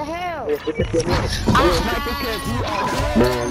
the hell? I'm because you are.